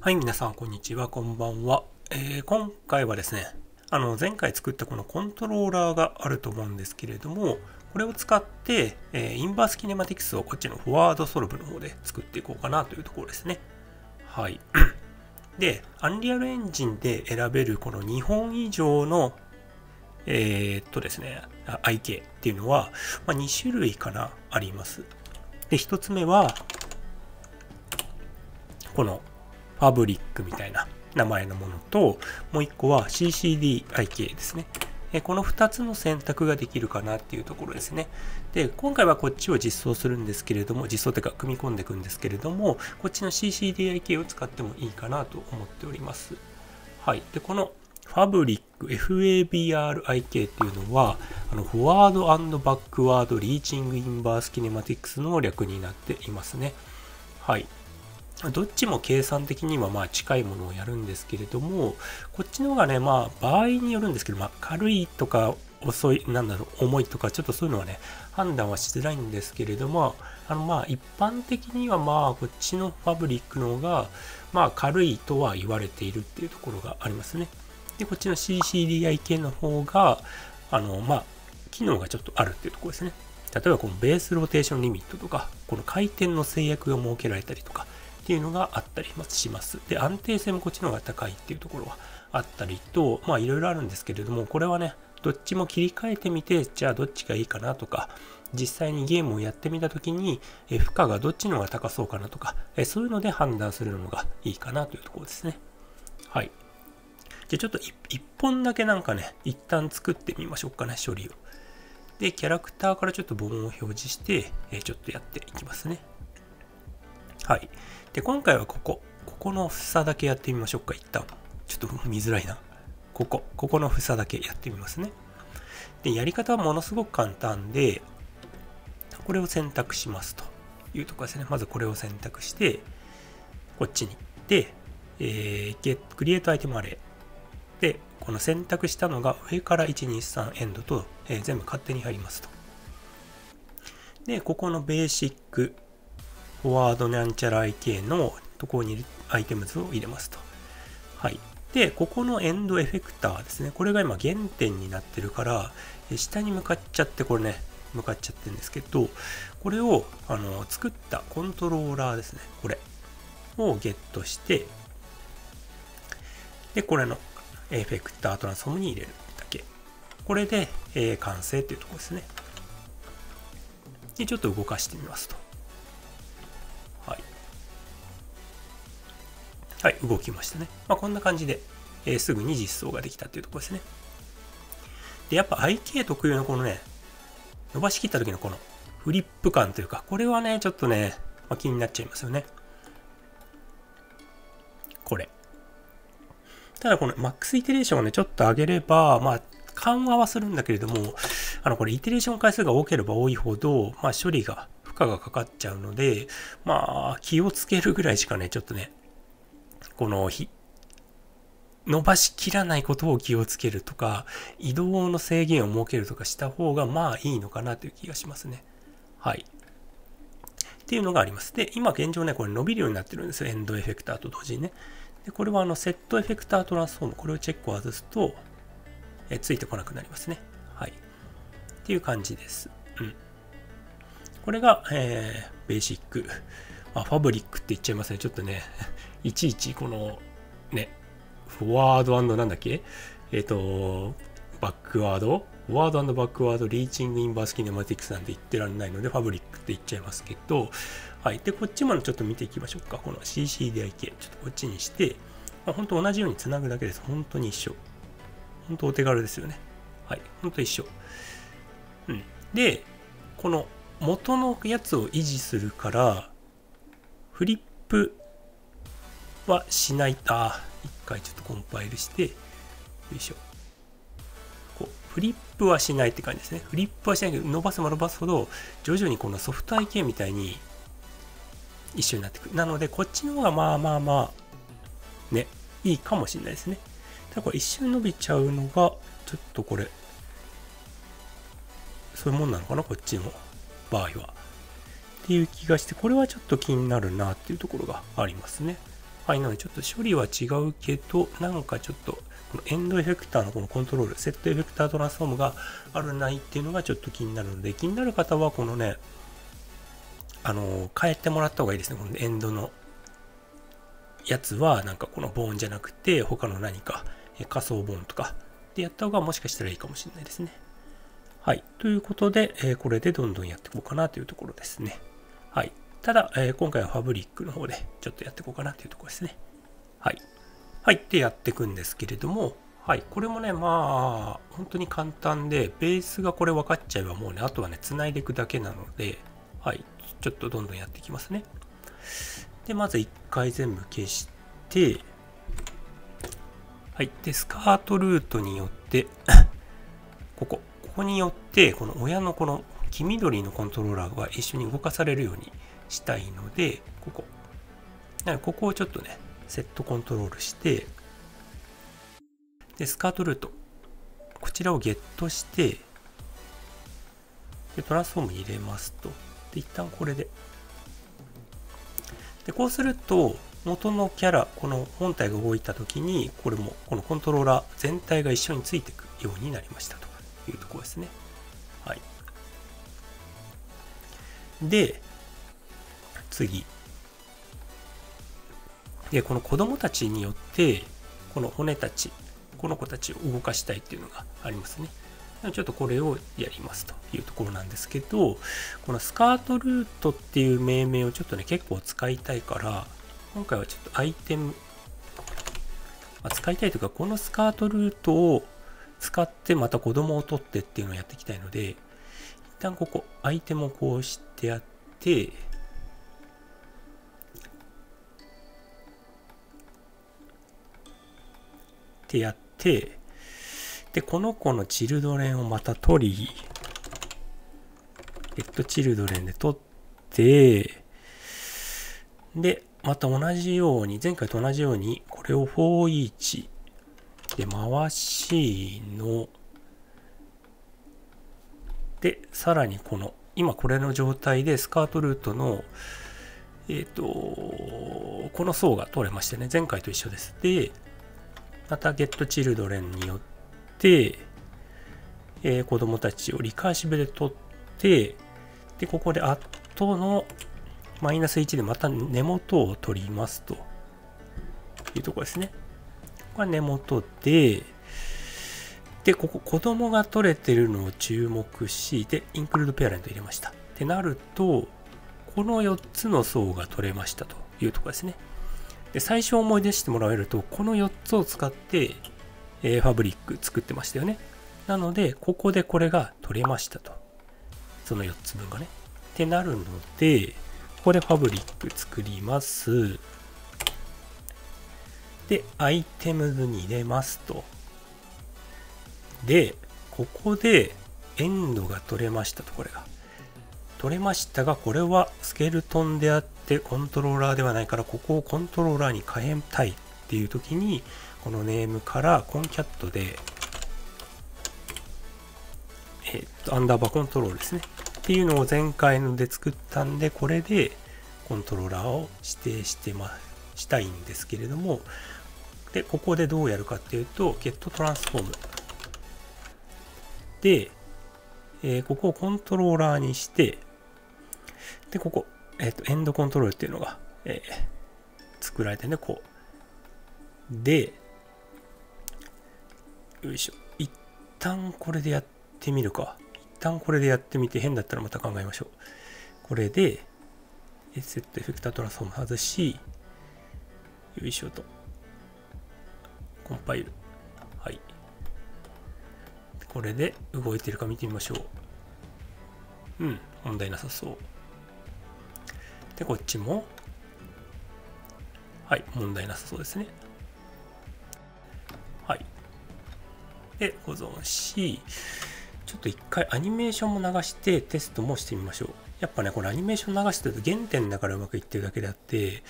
はい、皆さん、こんにちは、こんばんは。えー、今回はですね、あの、前回作ったこのコントローラーがあると思うんですけれども、これを使って、えー、インバースキネマティクスをこっちのフォワードソルブの方で作っていこうかなというところですね。はい。で、アンリアルエンジンで選べるこの2本以上の、えー、っとですね、IK っていうのは、まあ、2種類かな、あります。で、1つ目は、このファブリックみたいな名前のものと、もう一個は CCDIK ですね。この2つの選択ができるかなっていうところですね。で、今回はこっちを実装するんですけれども、実装というか組み込んでいくんですけれども、こっちの CCDIK を使ってもいいかなと思っております。はい。で、このファブリック FABRIK っていうのは、あのフォワードバックワードリーチングインバースキネマティクスの略になっていますね。はい。どっちも計算的にはまあ近いものをやるんですけれども、こっちの方がね、まあ場合によるんですけど、まあ軽いとか遅い、なんだろう、重いとか、ちょっとそういうのはね、判断はしづらいんですけれども、あのまあ一般的にはまあこっちのファブリックの方が、まあ軽いとは言われているっていうところがありますね。で、こっちの CCDI 系の方が、あのまあ、機能がちょっとあるっていうところですね。例えばこのベースローテーションリミットとか、この回転の制約が設けられたりとか、っていうのがあったりします。で、安定性もこっちの方が高いっていうところはあったりと、まあいろいろあるんですけれども、これはね、どっちも切り替えてみて、じゃあどっちがいいかなとか、実際にゲームをやってみたときに、え負荷がどっちの方が高そうかなとか、えそういうので判断するのがいいかなというところですね。はい。じゃあちょっと1本だけなんかね、一旦作ってみましょうかね、処理を。で、キャラクターからちょっとボンを表示して、えちょっとやっていきますね。はい。で、今回はここ。ここの房だけやってみましょうか、一旦。ちょっと見づらいな。ここ。ここの房だけやってみますね。で、やり方はものすごく簡単で、これを選択しますというところですね。まずこれを選択して、こっちに行って、えー、getCreateItemA で、この選択したのが上から123エンドと、えー、全部勝手に入りますと。で、ここのベーシックフォワードなんちゃら IK のところにアイテムズを入れますと。はい。で、ここのエンドエフェクターですね。これが今原点になってるから、下に向かっちゃって、これね、向かっちゃってるんですけど、これをあの作ったコントローラーですね。これをゲットして、で、これのエフェクタートランスフォームに入れるだけ。これで、えー、完成っていうところですね。で、ちょっと動かしてみますと。はい、動きましたね。まあ、こんな感じで、えー、すぐに実装ができたっていうところですね。で、やっぱ IK 特有のこのね、伸ばし切った時のこのフリップ感というか、これはね、ちょっとね、まあ、気になっちゃいますよね。これ。ただこの MAX イテレーションをね、ちょっと上げれば、まあ、緩和はするんだけれども、あの、これイテレーション回数が多ければ多いほど、まあ、処理が、負荷がかかっちゃうので、まあ、気をつけるぐらいしかね、ちょっとね、この伸ばしきらないことを気をつけるとか、移動の制限を設けるとかした方がまあいいのかなという気がしますね。はい。っていうのがあります。で、今現状ね、これ伸びるようになってるんですよ。エンドエフェクターと同時にね。で、これはあのセットエフェクタートランスフォーム。これをチェックを外すと、えついてこなくなりますね。はい。っていう感じです。うん。これが、えー、ベーシック。まあ、ファブリックって言っちゃいますね。ちょっとね、いちいちこの、ね、フォワードなんだっけ？えっ、ー、と、バックワードフォワードバックワードリーチングインバースキネマティクスなんて言ってらんないので、ファブリックって言っちゃいますけど、はい。で、こっちもちょっと見ていきましょうか。この CCDIK。ちょっとこっちにして、まあ、本当同じようにつなぐだけです。本当に一緒。本当お手軽ですよね。はい。本当一緒。うん。で、この元のやつを維持するから、フリップはしない。あ、一回ちょっとコンパイルして、よいしょ。こう、フリップはしないって感じですね。フリップはしないけど、伸ばせば伸ばすほど、徐々にこのソフト IK みたいに一緒になってくる。なので、こっちの方がまあまあまあ、ね、いいかもしれないですね。ただこれ一瞬伸びちゃうのが、ちょっとこれ、そういうもんなのかな、こっちの場合は。っていう気がして、これはちょっと気になるなっていうところがありますね。はい、なのでちょっと処理は違うけど、なんかちょっと、このエンドエフェクターのこのコントロール、セットエフェクタートランスフォームがあるないっていうのがちょっと気になるので、気になる方はこのね、あの、変えてもらった方がいいですね。このエンドのやつは、なんかこのボーンじゃなくて、他の何か、仮想ボーンとかでやった方がもしかしたらいいかもしれないですね。はい。ということで、えこれでどんどんやっていこうかなというところですね。はい。ただ、え今回はファブリックの方でちょっとやっていこうかなというところですね。はい。はい。ってやっていくんですけれども、はい。これもね、まあ、本当に簡単で、ベースがこれ分かっちゃえばもうね、あとはね、繋いでいくだけなので、はい。ちょっとどんどんやっていきますね。で、まず1回全部消して、はい。で、スカートルートによって ここ、ここによって、この親のこの黄緑のコントローラーが一緒に動かされるようにしたいので、ここ。ここをちょっとね、セットコントロールして、で、スカートルート。こちらをゲットして、で、トランスフォームに入れますと。で、一旦これで。で、こうすると、元のキャラ、この本体が動いた時に、これも、このコントローラー全体が一緒についていくようになりましたというところですね。はい。で、次。で、この子供たちによって、この骨たち、この子たちを動かしたいっていうのがありますね。ちょっとこれをやりますというところなんですけど、このスカートルートっていう命名をちょっとね、結構使いたいから、今回はちょっとアイテム、まあ、使いたいというか、このスカートルートを使ってまた子供を取ってっていうのをやっていきたいので、一旦ここ、アイテムをこうしてやって、ってやって、で、この子のチルドレンをまた取り、ゲットチルドレンで取って、で、また同じように、前回と同じように、これを for each で回しの、で、さらにこの、今これの状態でスカートルートの、えっ、ー、と、この層が取れましてね、前回と一緒です。で、また getChildren によって、えー、子供たちをリカーシブで取って、で、ここでアットのマイナス1でまた根元を取りますというところですね。これは根元で、で、ここ子供が取れてるのを注目し、で、インクルードペアレント入れました。ってなると、この4つの層が取れましたというところですね。で、最初思い出してもらえると、この4つを使って、えー、ファブリック作ってましたよね。なので、ここでこれが取れましたと。その4つ分がね。ってなるので、ここでファブリック作ります。で、アイテムズに入れますと。で、ここでエンドが取れましたと、これが。取れましたが、これはスケルトンであってコントローラーではないから、ここをコントローラーに変えたいっていう時に、このネームからコンキャットで、えっと、アンダーバーコントロールですね。っていうのを前回ので作ったんで、これでコントローラーを指定してま、したいんですけれども、で、ここでどうやるかっていうと、ゲットトランスフォーム。で、えー、ここをコントローラーにして、で、ここ、えっ、と、エンドコントロールっていうのが、えー、作られてね、こう。で、よいしょ。一旦これでやってみるか。一旦これでやってみて変だったらまた考えましょう。これで、セットエフェクタートランスフォーム外し、よいしょと。コンパイル。はい。これで動いてるか見てみましょう。うん、問題なさそう。で、こっちも、はい、問題なさそうですね。はい。で、保存し、ちょっと一回アニメーションも流してテストもしてみましょう。やっぱね、これアニメーション流してると原点だからうまくいってるだけであって、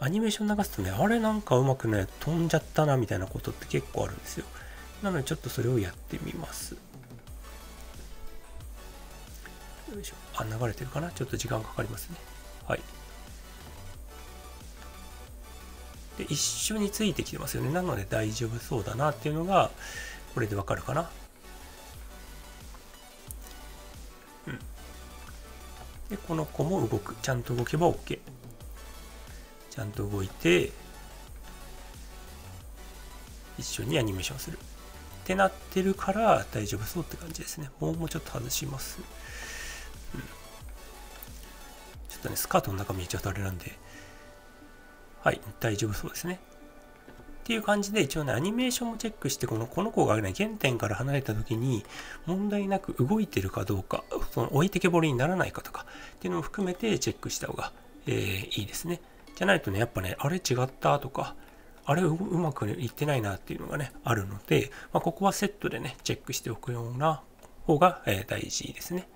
アニメーション流すとね、あれなんかうまくね、飛んじゃったなみたいなことって結構あるんですよ。なのでちょっとそれをやってみます。よいしょ。あ、流れてるかな？ちょっと時間かかりますね。はい。で一緒についてきてますよね。なので大丈夫そうだなっていうのがこれでわかるかな。うん。でこの子も動く。ちゃんと動けば OK ちゃんと動いて一緒にアニメーションする。ってなってるから大丈夫そうって感じですね。もうもちょっと外します、っとねスカートの中見えちゃうとあれなんではい大丈夫そうですねっていう感じで一応ねアニメーションもチェックしてこのこの子がね原点から離れた時に問題なく動いてるかどうかその置いてけぼりにならないかとかっていうのも含めてチェックした方が、えー、いいですねじゃないとね、やっぱね、あれ違ったとか、あれうまくいってないなっていうのがね、あるので、まあ、ここはセットでね、チェックしておくような方が、えー、大事ですね。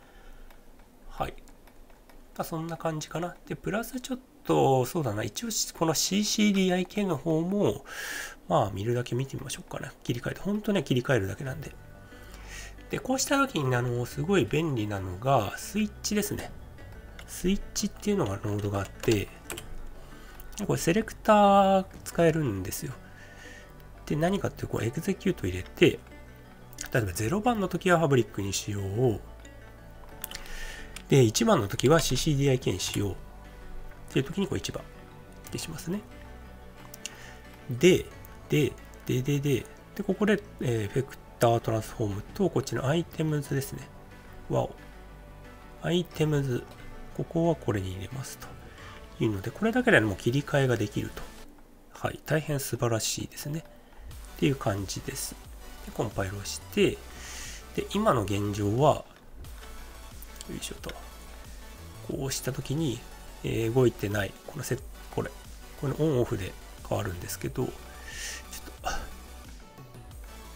はい。ま、そんな感じかな。で、プラスちょっと、そうだな、一応この CCDIK の方も、まあ見るだけ見てみましょうかね。切り替えて、ほんとね、切り替えるだけなんで。で、こうした時に、あの、すごい便利なのが、スイッチですね。スイッチっていうのがノードがあって、これセレクター使えるんですよ。で、何かっていう、こうエグゼキュート入れて、例えば0番の時はファブリックにしよう。で、1番の時は CCDIK にしよう。っていう時にこう1番ってしますね。で、で、で、で、で、で、ここで、えー、フェクタートランスフォームと、こっちのアイテムズですね。わお。アイテムズ。ここはこれに入れますと。いうので、これだけでもう切り替えができると。はい、大変素晴らしいですね。っていう感じです。で、コンパイルをして、で、今の現状は、よいしょと、こうしたときに、えー、動いてない、このセこれ、このオンオフで変わるんですけど、ちょっ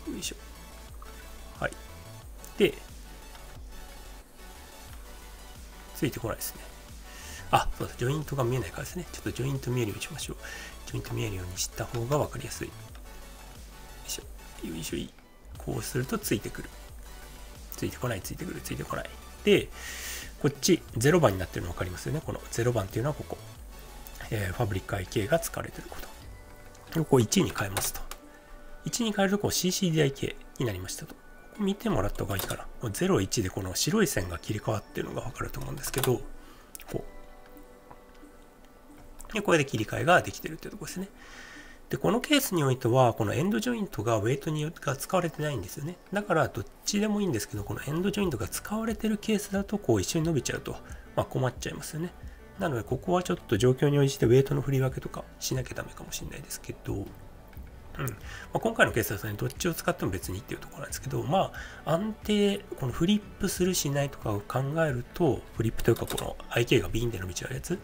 と、よいしょ。はい。で、ついてこないですね。あ、そうだ、ジョイントが見えないからですね。ちょっとジョイント見えるようにしましょう。ジョイント見えるようにした方が分かりやすい。よいしょ。よいしょい。こうするとついてくる。ついてこない、ついてくる、ついてこない。で、こっち0番になってるの分かりますよね？この0番っていうのはここ。えー、ファブリック IK が使われてること。ここ1に変えますと。1に変えるとこう CCDIK になりましたと。見てもらった方がいいかな。0、1でこの白い線が切り替わってるのが分かると思うんですけど、こう。で、これで切り替えができてるっていうとこですね。で、このケースにおいては、このエンドジョイントがウェイトにが使われてないんですよね。だから、どっちでもいいんですけど、このエンドジョイントが使われてるケースだと、こう一緒に伸びちゃうと、まあ、困っちゃいますよね。なので、ここはちょっと状況に応じてウェイトの振り分けとかしなきゃダメかもしれないですけど、うんまあ、今回のケースはね、どっちを使っても別にっていうところなんですけど、まあ、安定、このフリップするしないとかを考えると、フリップというか、この IK がビンで伸びちゃうやつ、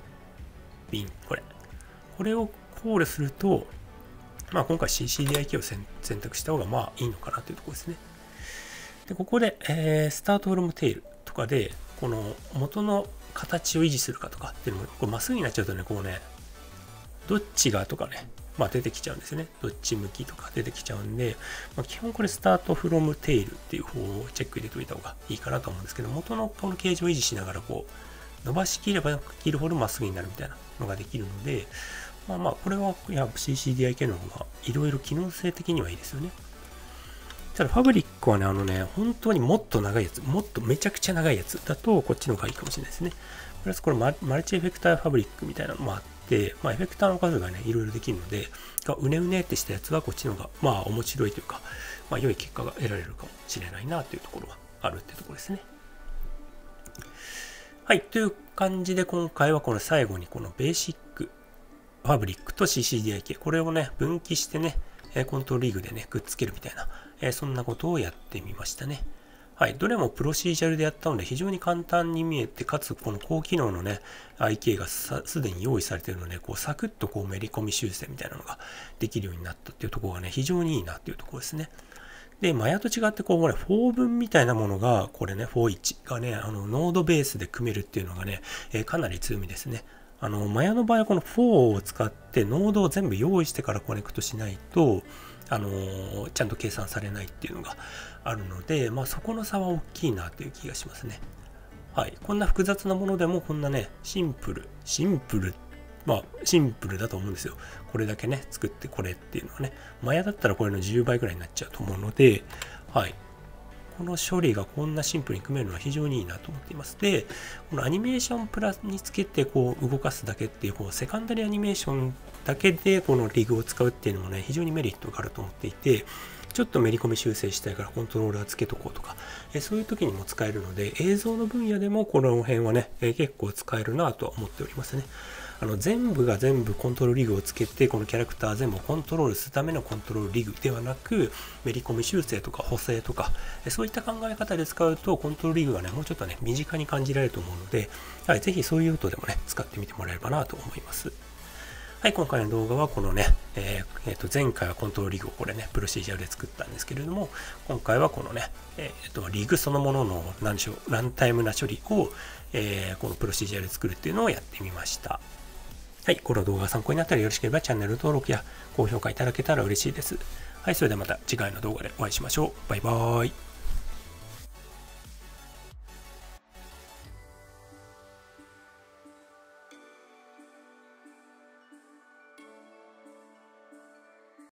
ビン、これ。これを考慮すると、まあ、今回 CCDIK を選択した方がまあいいのかなというところですね。で、ここで、えー、スタートフロムテールとかで、この元の形を維持するかとかっていうのも、これまっすぐになっちゃうとね、こうね、どっちがとかね、まあ、出てきちゃうんですよね。どっち向きとか出てきちゃうんで、まあ、基本これスタートフロムテールっていう方をチェック入れておいた方がいいかなと思うんですけど、元のこの形状を維持しながらこう、伸ばしきれば切るほどまっすぐになるみたいなのができるので、まあまあ、これはや CCDIK の方がいろいろ機能性的にはいいですよね。ただ、ファブリックはね、あのね、本当にもっと長いやつ、もっとめちゃくちゃ長いやつだと、こっちの方がいいかもしれないですね。プラス、これマルチエフェクターファブリックみたいなのもあって、まあ、エフェクターの数がね、いろいろできるので、うねうねってしたやつはこっちの方が、まあ、面白いというか、まあ、良い結果が得られるかもしれないなというところはあるってところですね。はい。という感じで今回はこの最後にこのベーシックファブリックと CCDIK、これをね、分岐してね、コントロールリーグでね、くっつけるみたいな、えそんなことをやってみましたね。はい。どれもプロシージャルでやったので非常に簡単に見えて、かつこの高機能のね、IK がすでに用意されているので、こうサクッとこうめり込み修正みたいなのができるようになったっていうところがね、非常にいいなっていうところですね。で、 Maya と違ってこう、ね、 for 文みたいなものが、これね、 for 文がね、あの、ノードベースで組めるっていうのがね、え、かなり強みですね。あの、 Maya の場合はこの4を使ってノードを全部用意してからコネクトしないと、あの、ちゃんと計算されないっていうのがあるので、まあそこの差は大きいなという気がしますね。はい。こんな複雑なものでもこんなね、シンプル、シンプルまあ、シンプルだと思うんですよ。これだけね、作ってこれっていうのはね、マヤだったらこれの10倍ぐらいになっちゃうと思うので、はい。この処理がこんなシンプルに組めるのは非常にいいなと思っています。で、このアニメーションプラスにつけてこう動かすだけっていう、こうセカンダリアニメーションだけでこのリグを使うっていうのもね、非常にメリットがあると思っていて、ちょっとめり込み修正したいからコントローラーつけとこうとか、えそういう時にも使えるので、映像の分野でもこの辺はね、え結構使えるなとは思っておりますね。あの全部が全部コントロールリグをつけて、このキャラクター全部をコントロールするためのコントロールリグではなく、めり込み修正とか補正とか、そういった考え方で使うと、コントロールリグがね、もうちょっとね、身近に感じられると思うので、はい、ぜひそういうことでもね、使ってみてもらえればなと思います。はい、今回の動画はこのね、えー、えー、と前回はコントロールリグをこれね、プロシージャーで作ったんですけれども、今回はこのね、えー、とリグそのものの何でしょう、ランタイムな処理を、えー、このプロシージャーで作るっていうのをやってみました。はい、この動画が参考になったらよろしければチャンネル登録や高評価いただけたら嬉しいです。はい、それではまた次回の動画でお会いしましょう。バイバーイ。